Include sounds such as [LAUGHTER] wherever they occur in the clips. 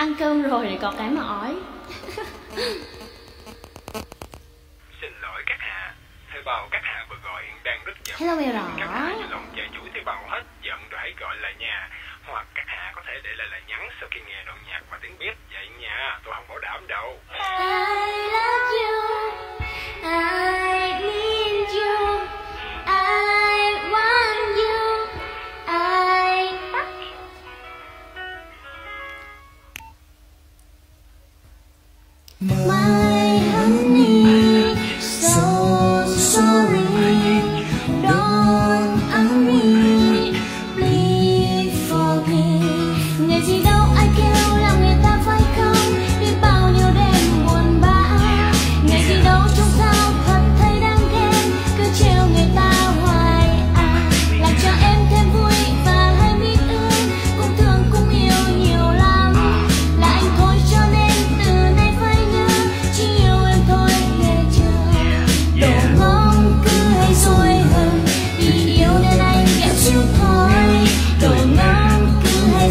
ăn cơm rồi để có cái mà ói. [LAUGHS] Xin lỗi các hạ. Thuê bao các hạ vừa gọi đang rất giận. Hello mèo Các hạ đỏ lòng chạy chuỗi thuê bao hết giận rồi hãy gọi lại nha Hoặc các hạ có thể để lại lời nhắn sau khi nghe đoạn nhạc và tiếng bếp vậy nha Tôi không bảo đảm đâu My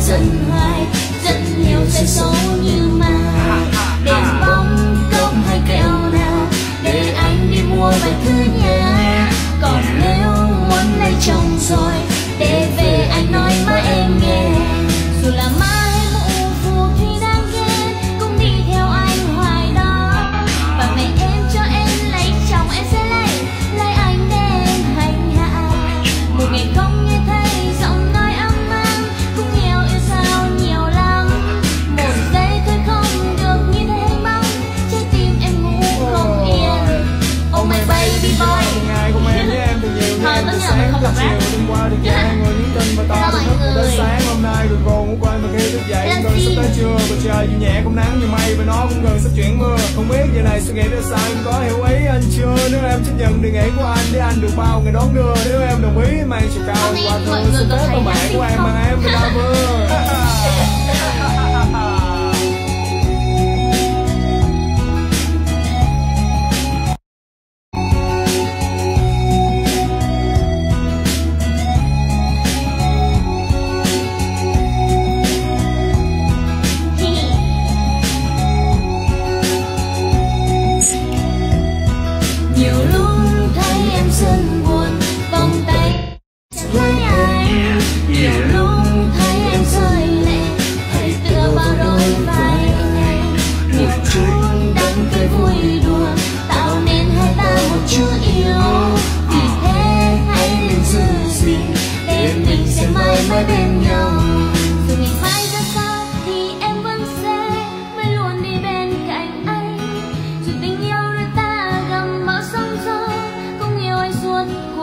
dần giận hoài Rất nhiều sai số như ma Đèn bóng cốc hay kẹo nào, Để anh đi mua vài thứ nhà. Còn nếu muốn lấy chồng rồi, Để về qua đường gian người nhắn tin và to đến thức người. sáng hôm nay rồi buồn ngủ quên mà khi thức dậy Hello gần sắp tới trưa bầu trời dù nhẹ không nắng như mây và nó cũng gần sắp chuyển mưa. Không biết giờ này suy nghĩ ra sao em có hiểu ý anh chưa? Nếu em chấp nhận đề nghị của anh để anh được bao ngày đón đưa. Nếu em đồng ý mang chiều cao qua thương xin ông bạn của em bằng em về ba Nhiều lúc thấy em xinh.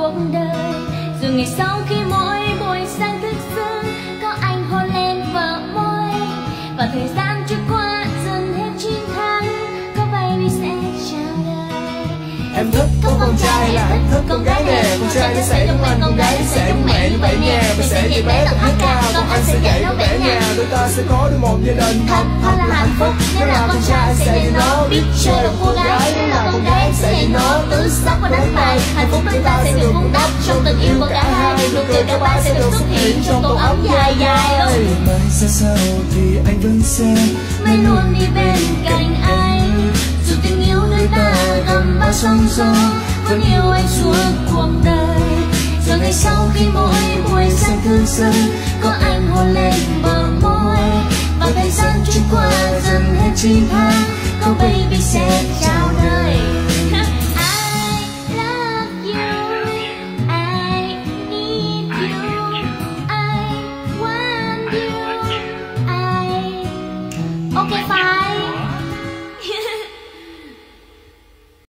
Cuộc đời. Dù ngày sau khi mỗi buổi sáng thức giấc, Có anh hôn lên bờ môi. Và thời gian trôi qua, dần hết chín tháng, Có baby sẽ chào đời. Em thích có con trai là em thích con gái nè Con trai nó sẽ giống anh, con gái nó sẽ giống mẹ như vậy nha Mình sẽ dạy bé tập hát ca, còn anh sẽ dạy nó vẽ nhà Đôi ta sẽ có được một gia đình thật thật là hạnh phúc Nếu là con trai anh sẽ dạy nó biết chơi được cô gái Nếu là con gái sẽ dạy nó tứ sắc và đánh bài Hạnh phúc đôi ta sẽ được vun đắp trong tình yêu của cả hai Nụ cười cả ba sẽ được xuất hiện trong tổ ấm dài dài ơi Mai ra sao thì anh vẫn sẽ Mãi luôn đi bên cạnh anh Dù tình yêu đôi ta gầm bao sóng gió vẫn yêu anh suốt cuộc đời. Rồi ngày sau khi mỗi buổi sáng thương giấc, Có anh hôn lên bờ môi. Và thời gian trôi qua dần hết chín tháng, Có baby sẽ chào